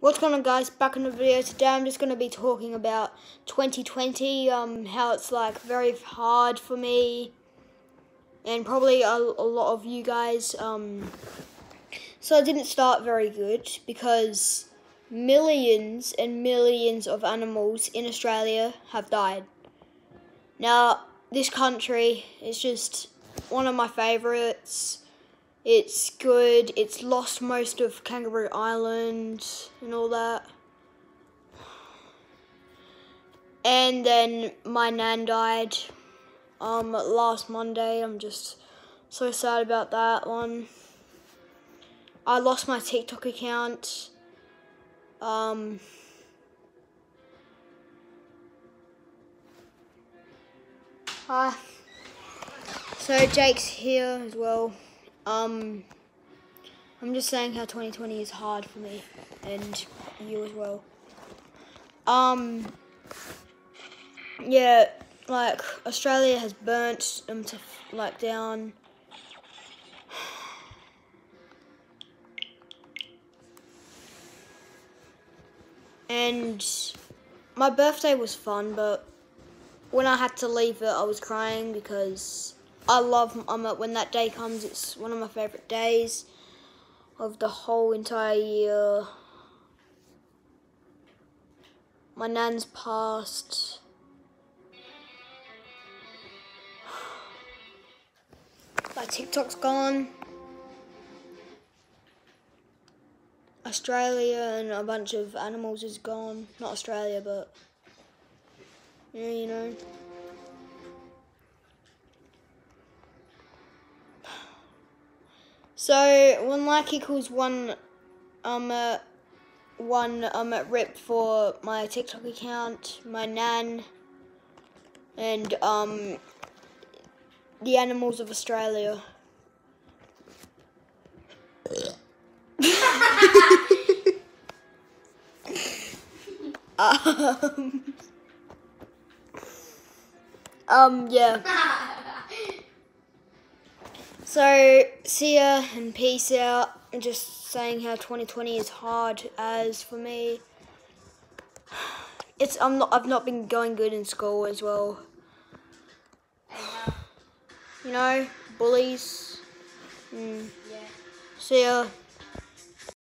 What's going on guys, back in the video. Today I'm just going to be talking about 2020, um, how it's like very hard for me and probably a, a lot of you guys. Um, so I didn't start very good because millions and millions of animals in Australia have died. Now, this country is just one of my favourites it's good. It's lost most of Kangaroo Island and all that. And then my nan died um, last Monday. I'm just so sad about that one. I lost my TikTok account. Um, uh, so Jake's here as well. Um, I'm just saying how 2020 is hard for me and you as well. Um, yeah, like Australia has burnt them to like down. And my birthday was fun, but when I had to leave it, I was crying because I love um, when that day comes. It's one of my favorite days of the whole entire year. My nan's passed. My TikTok's gone. Australia and a bunch of animals is gone. Not Australia, but yeah, you know. So one like equals one um uh, one um rip for my TikTok account, my nan, and um the animals of Australia. um, um yeah. So, see ya and peace out. I'm just saying how 2020 is hard as for me. It's I'm not I've not been going good in school as well. You know, bullies. Mm. Yeah. See ya.